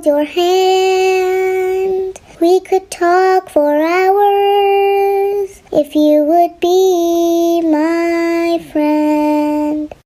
hold your hand. We could talk for hours if you would be my friend.